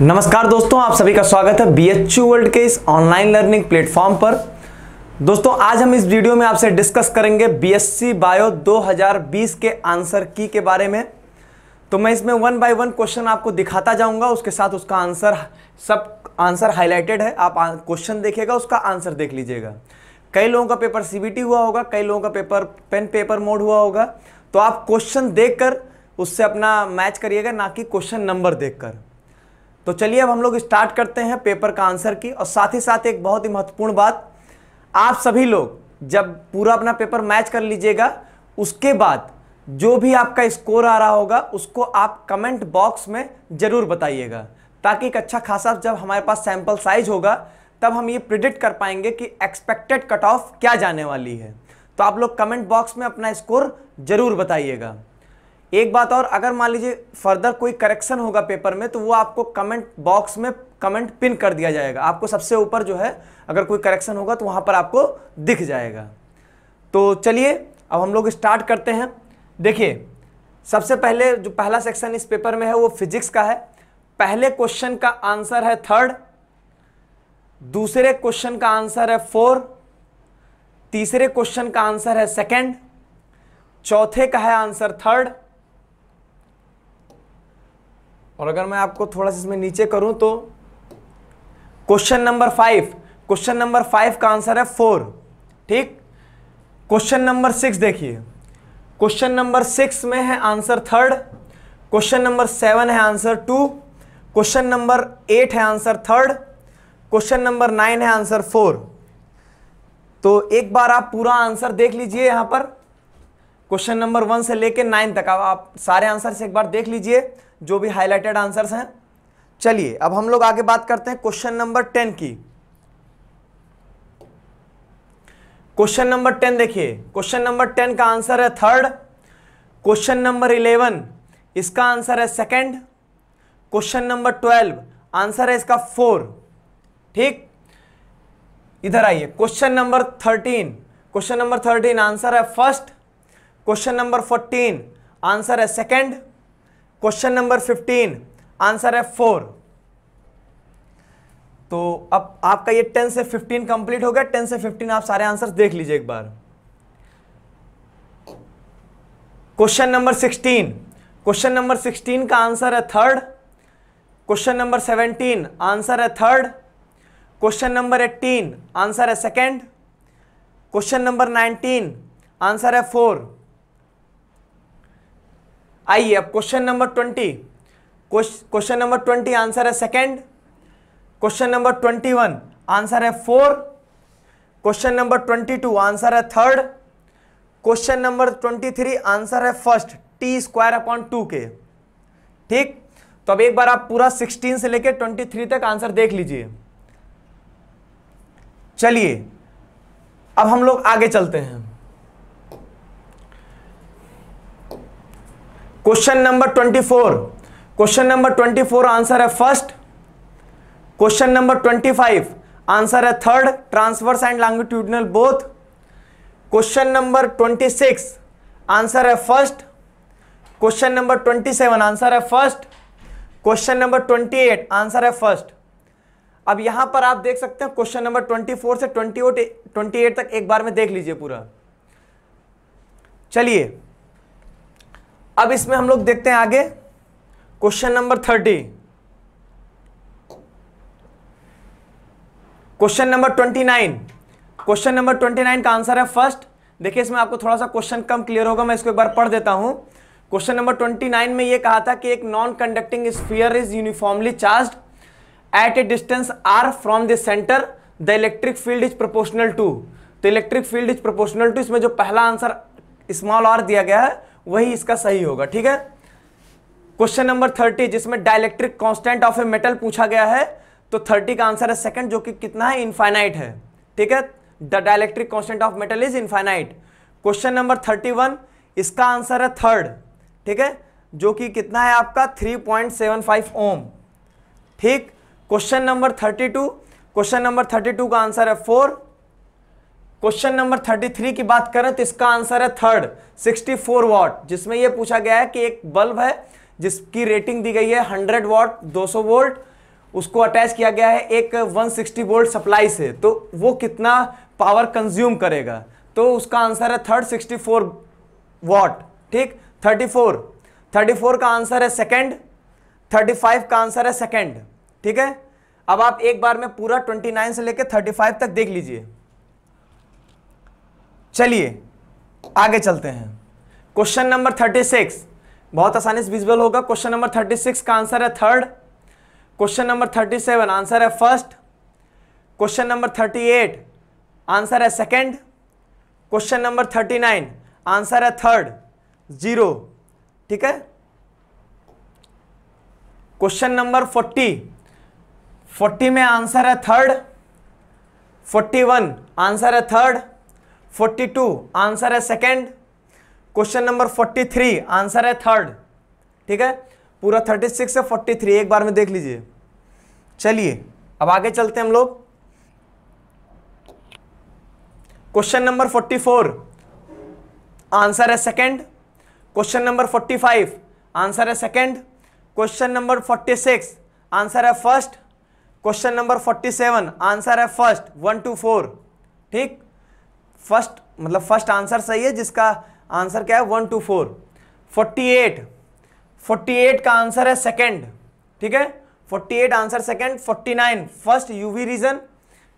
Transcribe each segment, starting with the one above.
नमस्कार दोस्तों, आप सभी का स्वागत है बी एच वर्ल्ड के इस ऑनलाइन लर्निंग प्लेटफॉर्म पर। दोस्तों, आज हम इस वीडियो में आपसे डिस्कस करेंगे बीएससी बायो 2020 के आंसर की के बारे में। तो मैं इसमें वन बाय वन क्वेश्चन आपको दिखाता जाऊँगा, उसके साथ उसका आंसर सब आंसर हाईलाइटेड है। आप क्वेश्चन देखिएगा, उसका आंसर देख लीजिएगा। कई लोगों का पेपर सीबीटी हुआ होगा, कई लोगों का पेपर पेन पेपर मोड हुआ होगा। तो आप क्वेश्चन देखकर उससे अपना मैच करिएगा, ना कि क्वेश्चन नंबर देखकर। तो चलिए अब हम लोग स्टार्ट करते हैं पेपर का आंसर की और साथ ही साथ एक बहुत ही महत्वपूर्ण बात। आप सभी लोग जब पूरा अपना पेपर मैच कर लीजिएगा, उसके बाद जो भी आपका स्कोर आ रहा होगा, उसको आप कमेंट बॉक्स में ज़रूर बताइएगा। ताकि एक अच्छा खासा जब हमारे पास सैंपल साइज़ होगा, तब हम ये प्रिडिक्ट कर पाएँगे कि एक्सपेक्टेड कट ऑफ़ क्या जाने वाली है। तो आप लोग कमेंट बॉक्स में अपना स्कोर ज़रूर बताइएगा। एक बात और, अगर मान लीजिए फर्दर कोई करेक्शन होगा पेपर में तो वो आपको कमेंट बॉक्स में कमेंट पिन कर दिया जाएगा। आपको सबसे ऊपर जो है, अगर कोई करेक्शन होगा तो वहाँ पर आपको दिख जाएगा। तो चलिए, अब हम लोग स्टार्ट करते हैं। देखिए, सबसे पहले जो पहला सेक्शन इस पेपर में है, वो फिजिक्स का है। पहले क्वेश्चन का आंसर है थर्ड दूसरे क्वेश्चन का आंसर है फोर तीसरे क्वेश्चन का आंसर है सेकंड चौथे का है आंसर थर्ड और अगर मैं आपको थोड़ा सा इसमें नीचे करूँ तो question number five, question number five का आंसर है फोर। ठीक? क्वेश्चन नंबर सिक्स देखिए। क्वेश्चन नंबर सिक्स में है answer third. Question number seven है answer two. Question number eight है answer third. Question number nine है आंसर फोर। तो एक बार आप पूरा आंसर देख लीजिए यहाँ पर। क्वेश्चन नंबर वन से लेकर नाइन तक, अब आप सारे आंसर एक बार देख लीजिए, जो भी हाईलाइटेड आंसर्स हैं। चलिए, अब हम लोग आगे बात करते हैं क्वेश्चन नंबर टेन की। क्वेश्चन नंबर टेन देखिए क्वेश्चन नंबर टेन का आंसर है थर्ड क्वेश्चन नंबर इलेवन इसका आंसर है second question number twelve answer है इसका फोर ठीक? इधर आइए question number thirteen question number thirteen answer है first question number fourteen answer है second question number fifteen answer है फोर तो अब आपका ये टेन से फिफ्टीन कंप्लीट हो गया. टेन से फिफ्टीन आप सारे आंसर देख लीजिए एक बार. Question number sixteen question number sixteen का आंसर है third question number seventeen answer है third question number eighteen answer है second question number nineteen answer है फोर आइए अब question number twenty question number twenty answer है second question number twenty one answer है four question number twenty two answer है third question number twenty three answer है first T square upon two के ठीक? तो अब एक बार आप पूरा सिक्सटीन से लेकर ट्वेंटी थ्री तक आंसर देख लीजिए। चलिए, अब हम लोग आगे चलते हैं। Question number twenty four question number twenty four answer है first question number twenty five answer है third transverse and longitudinal both question number twenty six answer है first question number twenty seven answer है first question number twenty eight answer है first अब यहाँ पर आप देख सकते हैं क्वेश्चन नंबर ट्वेंटी फोर से ट्वेंटी ट्वेंटी एट तक एक बार में देख लीजिए पूरा। चलिए। अब इसमें हम लोग देखते हैं आगे। Question number thirty question number twenty nine question number twenty nine का आंसर है फ़र्स्ट देखिए, इसमें आपको थोड़ा सा क्वेश्चन कम क्लियर होगा, मैं इसको एक बार पढ़ देता हूँ। क्वेश्चन नंबर ट्वेंटी नाइन में यह कहा था कि एक non conducting sphere is uniformly charge at a distance R from the centre the electric field is proportional to तो electric field is proportional to इसमें जो पहला आंसर स्मॉल आर दिया गया है वही इसका सही होगा, ठीक है? क्वेश्चन नंबर थर्टी जिसमें dielectric constant of a metal पूछा गया है तो थर्टी का आंसर है सेकंड जो कि कितना है? इनफाइनाइट है, ठीक है? The dielectric constant of metal is infinite question number thirty one इसका आंसर है थर्ड ठीक है? जो कि कितना है आपका? Three point seven five ohm ठीक? Question number thirty two question number thirty two का आंसर है four question number thirty three की बात करें तो इसका आंसर है थर्ड सिक्सटी फोर वॉट जिसमें यह पूछा गया है कि एक बल्ब है, जिसकी रेटिंग दी गई है हंड्रेड वॉट दो सौ वोल्ट उसको अटैच किया गया है एक 160 वोल्ट सप्लाई से। तो वो कितना पावर कंज्यूम करेगा? तो उसका आंसर है थर्ड 64 वॉट ठीक? 34 34 का आंसर है सेकंड 35 का आंसर है सेकंड ठीक है? अब आप एक बार में पूरा 29 से लेकर 35 तक देख लीजिए। चलिए, आगे चलते हैं। क्वेश्चन नंबर 36 बहुत आसानी से विजिबल होगा। क्वेश्चन नंबर 36 का आंसर है थर्ड क्वेश्चन नंबर 37 आंसर है फ़र्स्ट क्वेश्चन नंबर 38 आंसर है सेकंड क्वेश्चन नंबर 39 आंसर है थर्ड ज़ीरो ठीक है? क्वेश्चन नंबर 40 40 में आंसर है थर्ड 41 आंसर है थर्ड 42 आंसर है सेकंड क्वेश्चन नंबर 43 आंसर है थर्ड ठीक है? पूरा 36 से 43 एक बार में देख लीजिए। चलिए, अब आगे चलते हैं हम लोग। क्वेश्चन नंबर 44 आंसर है सेकंड क्वेश्चन नंबर 45 आंसर है सेकंड क्वेश्चन नंबर 46 आंसर है फ़र्स्ट क्वेश्चन नंबर 47 आंसर है फ़र्स्ट वन टू फोर ठीक? फ़र्स्ट मतलब फ़र्स्ट आंसर सही है, जिसका आंसर क्या है? One two four. Forty eight. Forty eight का आंसर है सेकेंड ठीक है? Forty eight answer second forty nine. First UV region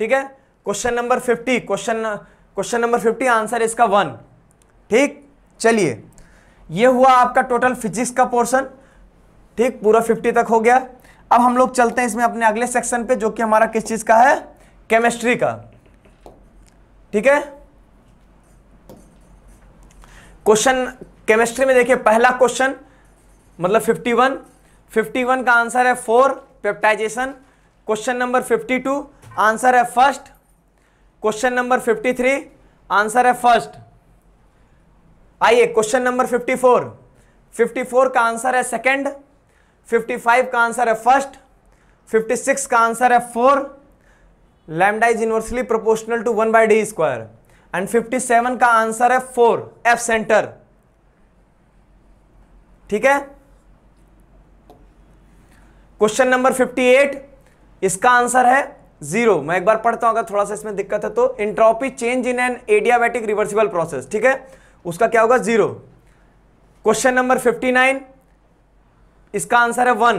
ठीक है? Question number fifty question question number fifty answer इसका वन ठीक? चलिए। ये हुआ आपका टोटल फिजिक्स का पोर्शन ठीक? पूरा फिफ्टी तक हो गया। अब हम लोग चलते हैं इसमें अपने अगले सेक्शन पे, जो कि हमारा किस चीज़ का है? केमिस्ट्री का। ठीक है? क्वेश्चन केमिस्ट्री में देखिए, पहला क्वेश्चन मतलब 51 51 का आंसर है four peptization question number 52 answer है फ़र्स्ट क्वेश्चन नंबर 53 आंसर है फ़र्स्ट आइए क्वेश्चन नंबर 54 54 का आंसर है सेकंड 55 का आंसर है फ़र्स्ट 56 का आंसर है four lambda is inversely proportional to one by d square and 57 का आंसर है फोर एफ़ सेंटर ठीक है? क्वेश्चन नंबर 58 इसका आंसर है ज़ीरो मैं एक बार पढ़ता हूँ, अगर थोड़ा सा इसमें दिक्कत है तो entropy change in an adiabatic reversible process ठीक है? उसका क्या होगा? ज़ीरो क्वेश्चन नंबर 59 इसका आंसर है वन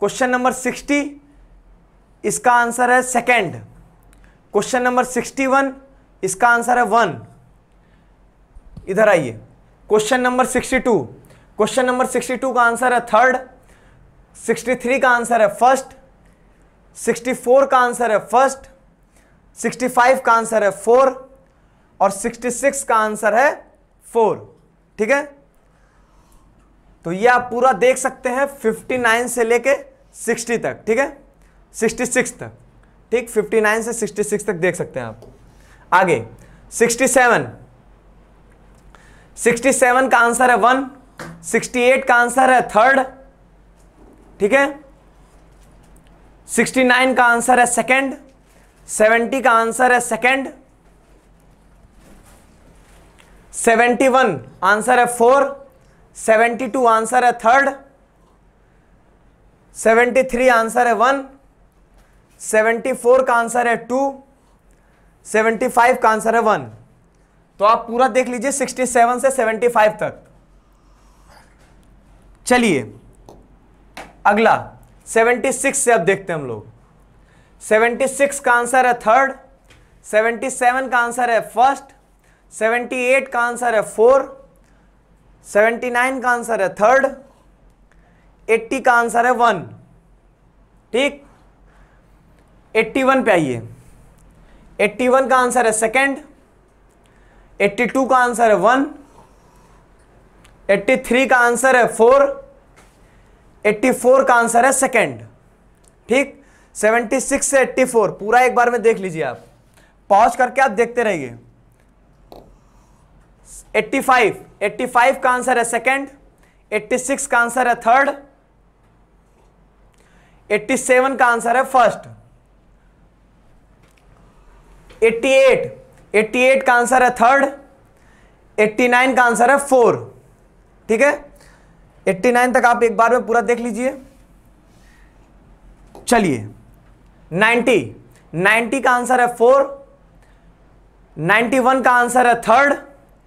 क्वेश्चन नंबर 60 इसका आंसर है सेकेंड क्वेश्चन नंबर 61 इसका आंसर है वन। इधर आइए। क्वेश्चन नंबर 62 क्वेश्चन नंबर 62 का आंसर है थर्ड 63 का आंसर है फ़र्स्ट 64 का आंसर है फ़र्स्ट 65 का आंसर है फोर और 66 का आंसर है फोर ठीक है? तो ये आप पूरा देख सकते हैं 59 से लेके 60 तक। ठीक है? 66 तक। ठीक? 59 से 66 तक देख सकते हैं आप। आगे। 67 67 का आंसर है वन 68 का आंसर है थर्ड ठीक है? 69 का आंसर है सेकंड 70 का आंसर है सेकंड 71 आंसर है फोर 72 आंसर है थर्ड 73 आंसर है वन 74 का आंसर है टू 75 का आंसर है वन। तो आप पूरा देख लीजिए 67 से 75 तक। चलिए, अगला 76 से अब देखते हैं हम लोग। 76 का आंसर है थर्ड 77 का आंसर है फ़र्स्ट 78 का आंसर है फोर 79 का आंसर है थर्ड 80 का आंसर है वन। ठीक? 81 पे आइए। 81 का आंसर है सेकंड 82 का आंसर है वन 83 का आंसर है फोर 84 का आंसर है सेकंड। ठीक? 76 से 84 पूरा एक बार में देख लीजिए आप। पॉज करके आप देखते रहिए। 85 85 का आंसर है सेकंड 86 का आंसर है थर्ड 87 का आंसर है फ़र्स्ट। 88 88 का आंसर है थर्ड 89 का आंसर है फोर। ठीक है? 89 तक आप एक बार में पूरा देख लीजिए। चलिए 90 90 का आंसर है फोर 91 का आंसर है थर्ड।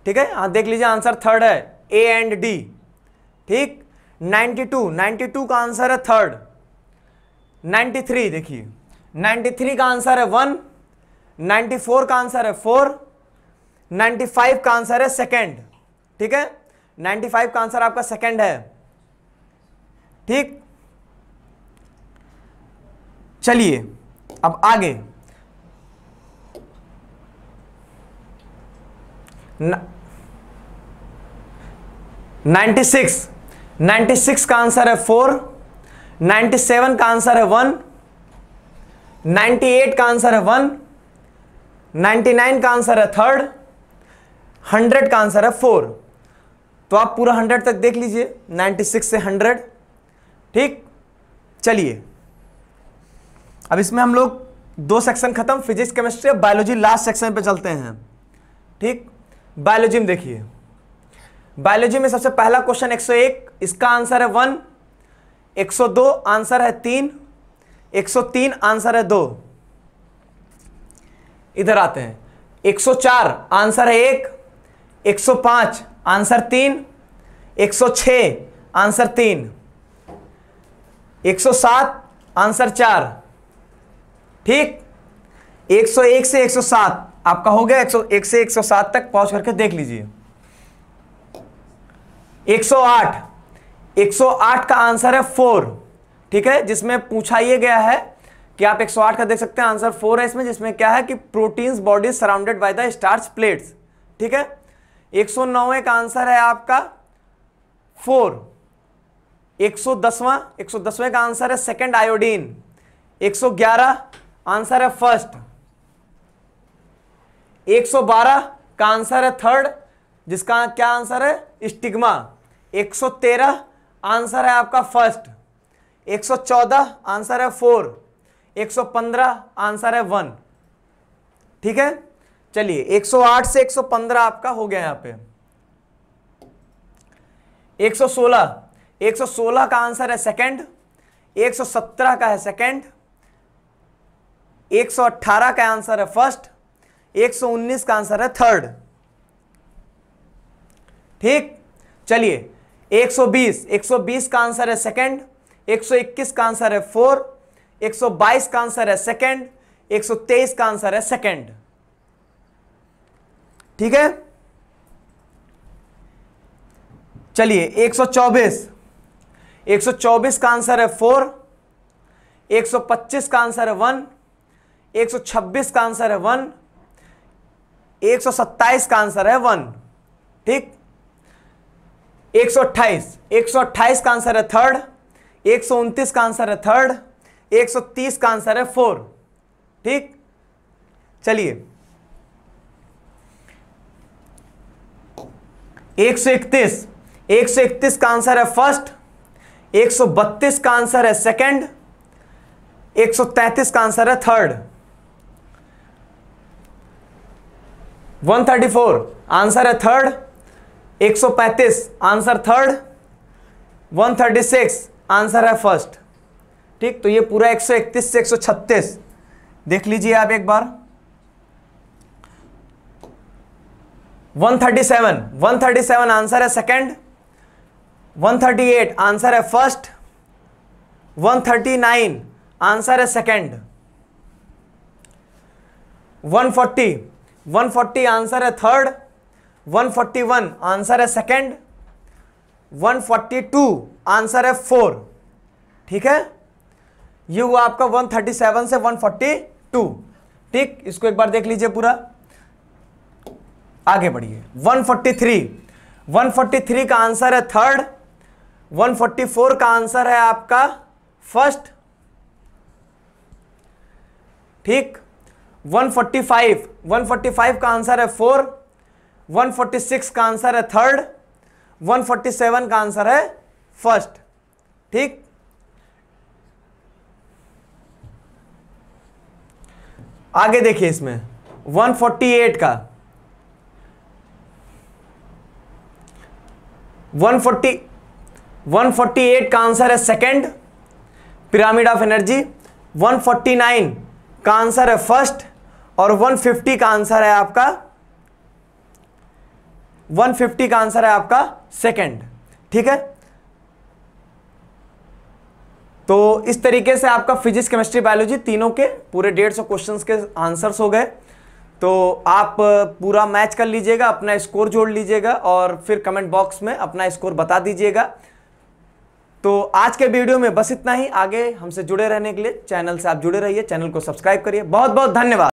ठीक है? हाँ देख लीजिए आंसर थर्ड है ए एंड डी ठीक? 92 92 का आंसर है थर्ड। 93 देखिए। 93 का आंसर है वन 94 का आंसर है फोर 95 का आंसर है सेकंड। ठीक है? 95 का आंसर आपका सेकंड है। ठीक? चलिए, अब आगे। नाइन्टी सिक्स नाइन्टी सिक्स का आंसर है फोर, नाइन्टी सेवन का आंसर है वन, नाइन्टी एट का आंसर है वन नाइन्टी नाइन का आंसर है थर्ड, हंड्रेड का आंसर है फोर। तो आप पूरा हंड्रेड तक देख लीजिए, नाइन्टी सिक्स से हंड्रेड। ठीक? चलिए। अब इसमें हम लोग दो सेक्शन खत्म, फिजिक्स, केमिस्ट्री और बायोलॉजी लास्ट सेक्शन पे चलते हैं। ठीक? बायोलॉजी में देखिए। बायोलॉजी में सबसे पहला क्वेश्चन 101 इसका आंसर है वन 102 आंसर है तीन 103 आंसर है दो। इधर आते हैं 104 आंसर है एक 105 आंसर तीन 106 आंसर तीन 107 आंसर चार ठीक 101 से 107 आपका हो गया 101 से 107 तक पहुँच करके देख लीजिए 108 108 का आंसर है फोर ठीक है जिसमें पूछा यह गया है कि आप 108 का देख सकते हैं आंसर फोर है इसमें, जिसमें क्या है कि proteins body surrounded by the starch plates. ठीक है? 109 का आंसर है आपका फोर। 110वां 110वें का आंसर है सेकंड आयोडीन। 111 आंसर है फ़र्स्ट। 112 का आंसर है थर्ड, जिसका क्या आंसर है? स्टिग्मा। 113 आंसर है आपका फ़र्स्ट। 114 आंसर है फोर। 115 आंसर है वन ठीक है चलिए 108 से 115 आपका हो गया यहाँ पे 116 116 का आंसर है सेकंड 117 का है सेकंड 118 का आंसर है फ़र्स्ट 119 का आंसर है थर्ड ठीक चलिए 120 120 का आंसर है सेकंड 121 का आंसर है फोर 122 का आंसर है सेकंड 123 का आंसर है सेकंड ठीक है चलिए 124 124 का आंसर है फोर 125 का आंसर है वन 126 का आंसर है वन 127 का आंसर है वन ठीक 128 128 का आंसर है थर्ड 129 का आंसर है थर्ड 130 का आंसर है फोर। ठीक? चलिए। 131 131 का आंसर है फ़र्स्ट। 132 का आंसर है सेकंड। 133 का आंसर है थर्ड। 134 आंसर है थर्ड। 135 answer third. 136 आंसर है फ़र्स्ट। ठीक तो ये पूरा 131 से 136 देख लीजिए आप एक बार 137 137 आंसर है सेकंड 138 आंसर है फ़र्स्ट 139 आंसर है सेकंड 140 140 आंसर है थर्ड 141 आंसर है सेकंड 142 आंसर है फोर ठीक है ये हुआ आपका 137 से 142 ठीक, इसको एक बार देख लीजिए पूरा। आगे बढ़िए। 143 143 का आंसर है थर्ड। 144 का आंसर है आपका फ़र्स्ट। ठीक 145 145 का आंसर है फोर। 146 का आंसर है थर्ड। 147 का आंसर है फ़र्स्ट। ठीक आगे देखिए इसमें। 148 का। 140 148 का आंसर है सेकंड पिरामिड ऑफ़ एनर्जी 149 का आंसर है फ़र्स्ट और 150 का आंसर है आपका 150 का आंसर है आपका सेकंड ठीक है? तो इस तरीके से आपका फिजिक्स, केमिस्ट्री, बायोलॉजी तीनों के पूरे डेढ़ सौ क्वेश्चन के आंसर्स हो गए। तो आप पूरा मैच कर लीजिएगा, अपना स्कोर जोड़ लीजिएगा और फिर कमेंट बॉक्स में अपना स्कोर बता दीजिएगा। तो आज के वीडियो में बस इतना ही। आगे हमसे जुड़े रहने के लिए चैनल से आप जुड़े रहिए चैनल को सब्सक्राइब करिए। बहुत बहुत धन्यवाद।